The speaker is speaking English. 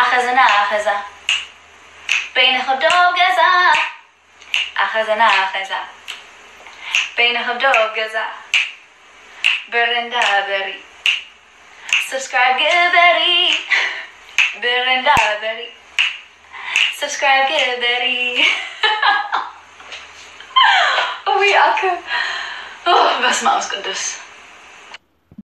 أخذنا أخذا بين עבדו גזה. אחזנה אחזה. בינך עבדו גזה. ברנדה ברי. Subscribe Gilberry. Berenda Berry. Subscribe Gilberry. Oui, Acke. Oh, was mal aus Gottes.